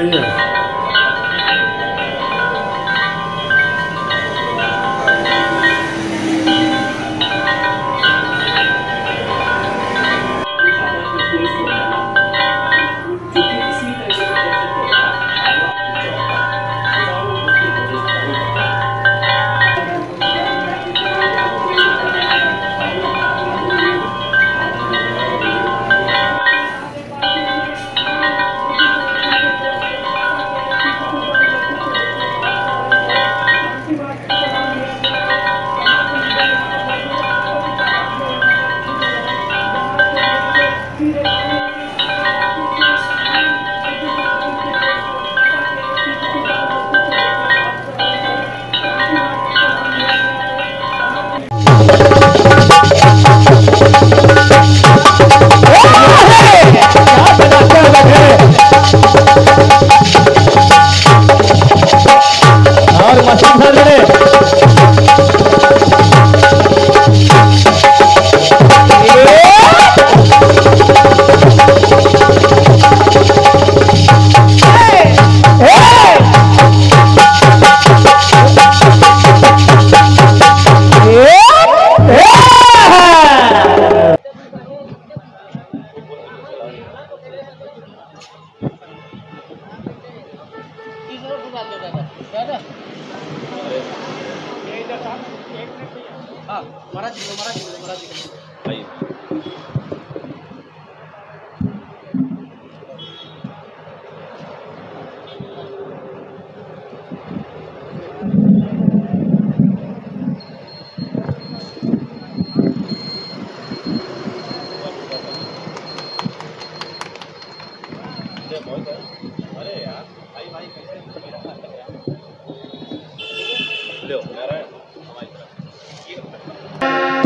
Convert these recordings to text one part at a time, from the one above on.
नहीं है और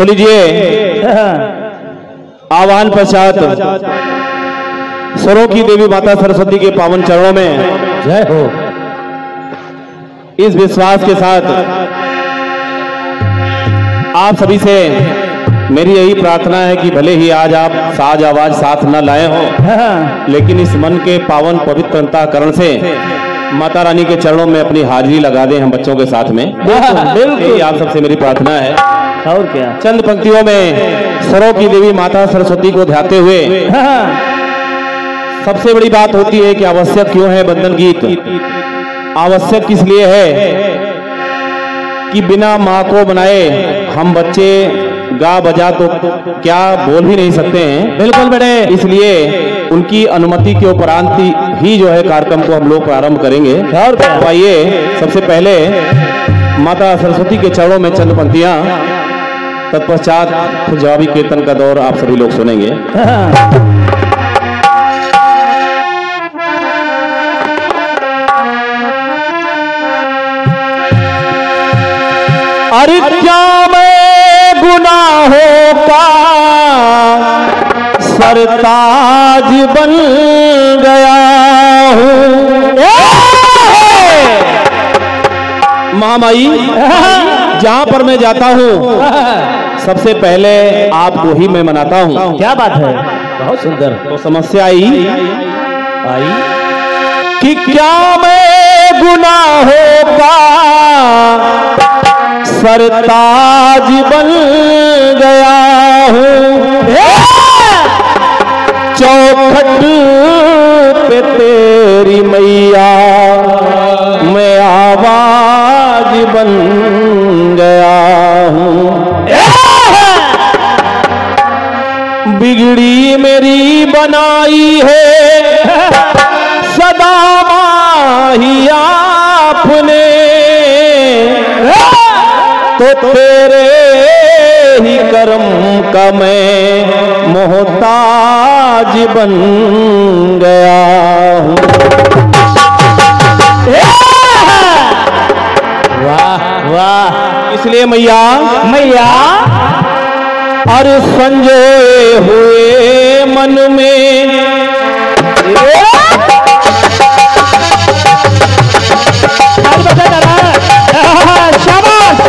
तो लीजिए आह्वान पश्चात। स्वरों की देवी माता सरस्वती के पावन चरणों में जय हो। इस विश्वास के साथ आप सभी से मेरी यही प्रार्थना है कि भले ही आज आप साज आवाज़ साथ न लाए हो लेकिन इस मन के पावन पवित्र अंतःकरण से माता रानी के चरणों में अपनी हाजिरी लगा दें हम बच्चों के साथ में। यही आप सबसे मेरी प्रार्थना है। और क्या? चंद पंक्तियों में सरों की देवी माता सरस्वती को ध्याते हुए सबसे बड़ी बात होती है कि आवश्यक क्यों है बंधन गीत? आवश्यक किस लिए है? कि बिना माँ को बनाए हम बच्चे गा बजा तो क्या बोल भी नहीं सकते हैं? बिल्कुल बड़े इसलिए उनकी अनुमति के उपरांत ही जो है कार्यक्रम को हम लोग प्रारंभ करेंगे। और तो आइए सबसे पहले माता सरस्वती के चरणों में चंद पंक्तियाँ। तत्पश्चात फिर जवाबी कीर्तन का दौर आप सभी लोग सुनेंगे। अरे क्या मैं गुनाहों का सरताज बन गया हूँ? महामाई जहाँ पर मैं जाता हूँ सबसे पहले आपको ही मैं मनाता हूँ। क्या बात है? बहुत सुंदर। तो समस्या आई। आई। कि क्या मैं गुनाहों का सरताज बन गया हूँ। चौखट पे तेरी मैया मैं आवाज़ बन बिगड़ी मेरी बनाई है। सदा माही आपने। तो तेरे ही कर्म का मैं मोहताज बन गया हूँ। वाह वाह। इसलिए मैया मैया और संजोए हुए मन में। शाबाश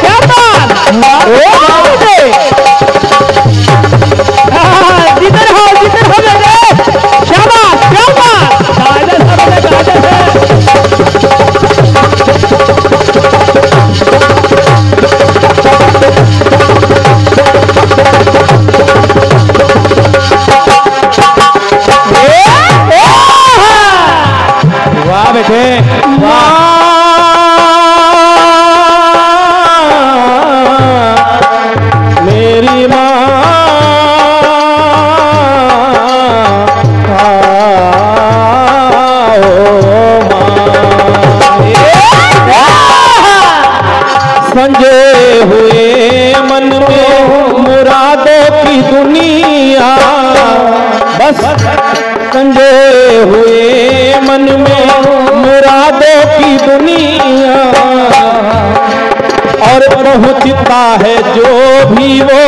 पहुँचता है जो भी वो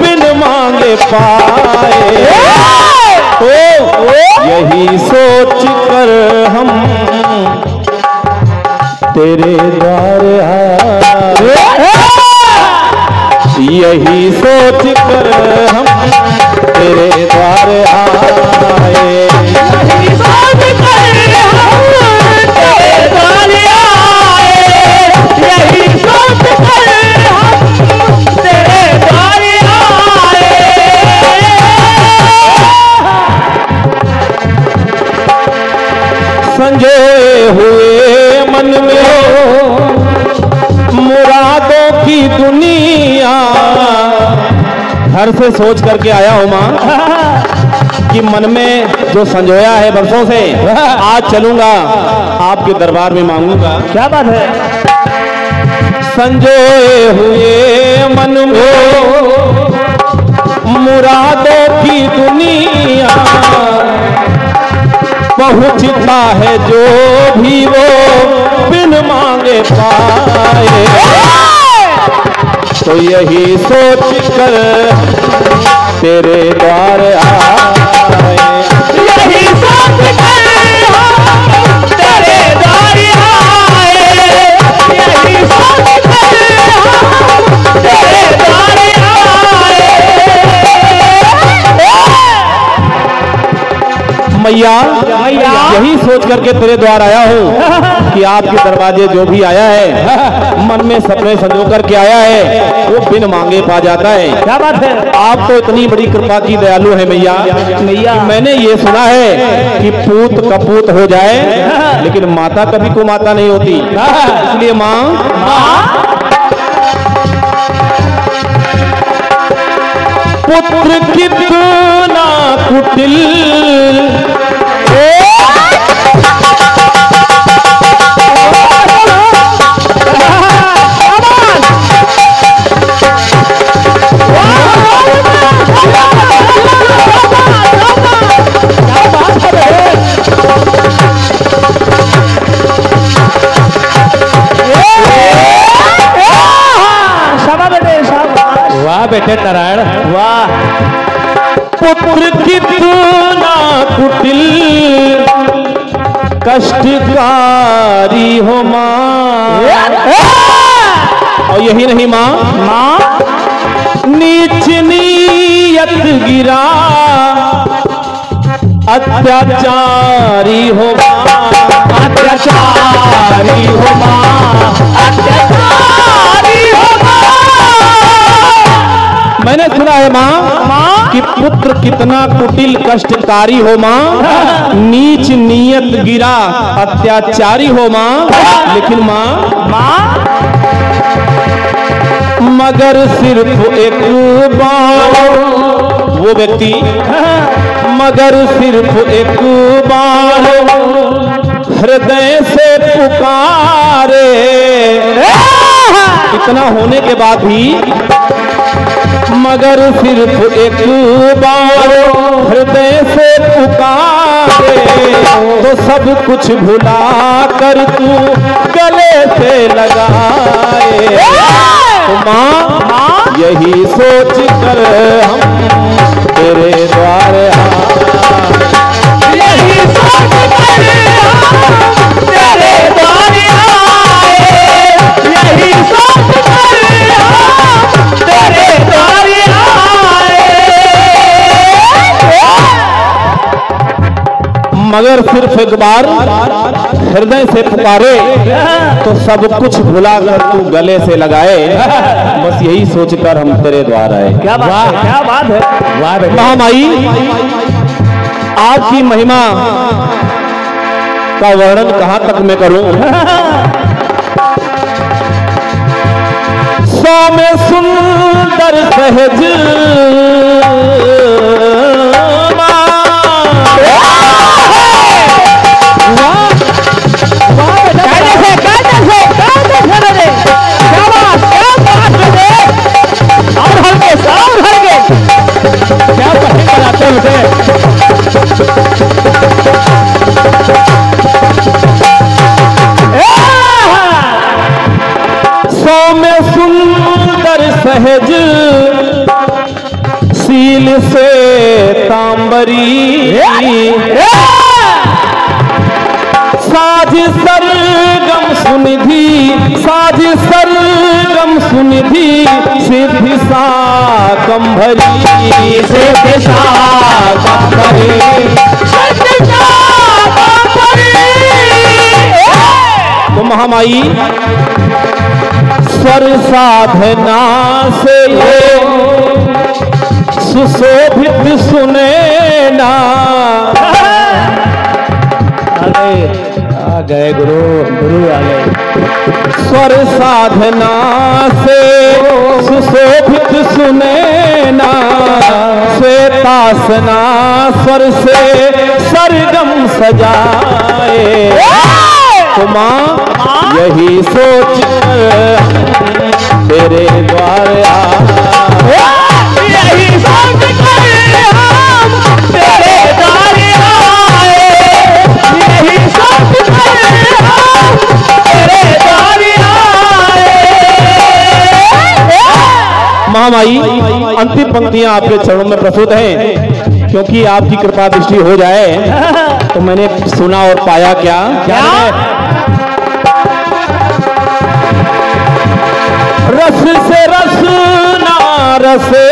बिन मांगे पाए। तो यही सोच कर हम तेरे द्वार आए। यही सोच कर हम तेरे द्वार आए। से सोच करके आया हूँ माँ कि मन में जो संजोया है बरसों से आज चलूँगा आपके दरबार में मांगूँगा। क्या बात है? संजोए हुए मन में मुरादों की दुनिया पहुँचता है जो भी वो बिन मांगे पाए। तो यही सोच कर तेरे द्वार आए यही सोच कर तेरे द्वार आए यही सोच कर तेरे द्वार आए मैया मैया। यही सोच करके तेरे द्वार आया हूँ। कि आपके दरवाजे जो भी आया है मन में सपने संजो करके आया है वो बिन मांगे पा जाता है। क्या बात है? आप तो इतनी बड़ी कृपा की दयालु है मैया मैया। मैंने ये सुना है कि पूत कपूत हो जाए लेकिन माता कभी को माता नहीं होती। इसलिए माँ पुत्र कितना कुटिल बेटे नारायण। वाह। पुत्र कितना कुटिल। कष्टकारी हो माँ। और यही नहीं माँ। माँ? नीच नीयत गिरा। अत्याचारी हो माँ। अत्याचारी हो माँ। पुत्र कितना कुटिल कष्टकारी हो माँ? नीच नियत गिरा अत्याचारी हो माँ? लेकिन माँ? माँ मगर सिर्फ़ एक बार। वो व्यक्ति? मगर सिर्फ़ एक बार। हृदय से पुकारे। इतना होने के बाद भी मगर सिर्फ़ एक बार हृदय से पुकारे तो सब कुछ भुला कर तू गले से लगाए। तो माँ, यही सोच कर हम तेरे द्वार आए मगर सिर्फ़ एक बार हृदय से पुकारे तो सब कुछ भुला कर तू गले से लगाए। बस यही सोचकर हम तेरे द्वार आए। क्या बात है क्या बात है। वाह महामाई आपकी महिमा का वर्णन कहाँ तक मैं करूँ? सौ में सुंदर सहज कराते बेटे सौम्य सुंदर सहज सील से तांबरी। साझ साज सरगम सुनिधि साज सरगम सुनिधि सिद्धि सा कंभरी सिद्धि सा कंभरी तो महामाई स्वर साधना से ये सुशोभित सुने ना। अरे गए गुरु गुरु आ गए। स्वर साधना से सुशोभित सुने ना श्वेतासना स्वर से सरगम सजाए। तो यही सोच तेरे द्वार यही सोच आए आई, अंतिम पंक्तियाँ आपके चरणों में प्रस्तुत हैं क्योंकि आपकी कृपा दृष्टि हो जाए तो मैंने सुना और पाया क्या क्या? रस से रस ना रसे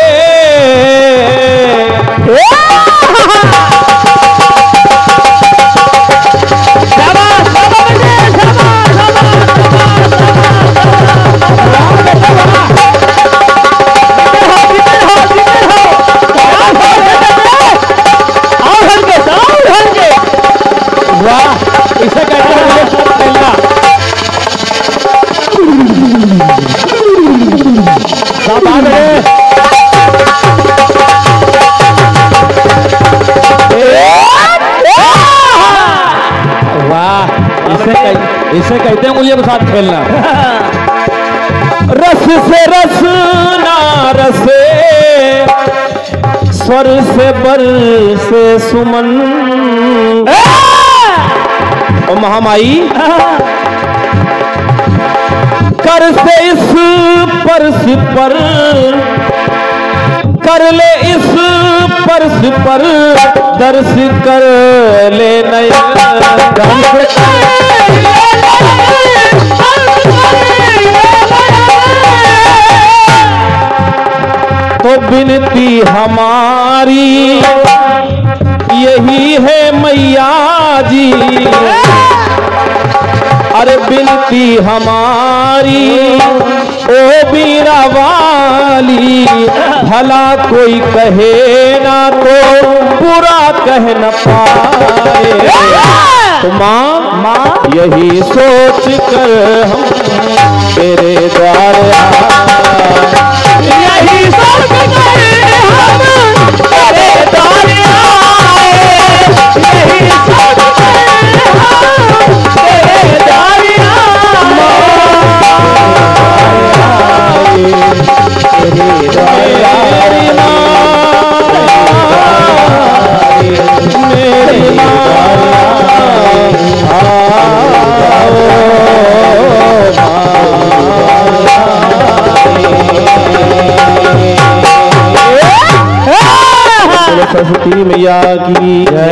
उंगलियों के साथ खेलना। रस से रस, ना रसे स्वर से बर से सुमन। ओ महामाई, कर से इस परस पर, कर ले इस परस पर, दर्श कर ले नया तो बिनती हमारी यही है मैया जी। अरे बिनती हमारी, ओ बीरा वाली, भला कोई कहे ना तो पूरा कह न पाए। तो माँ माँ यही सोच कर हम तेरे द्वार। यही सोच कर हम सरस्वती मैया की जय।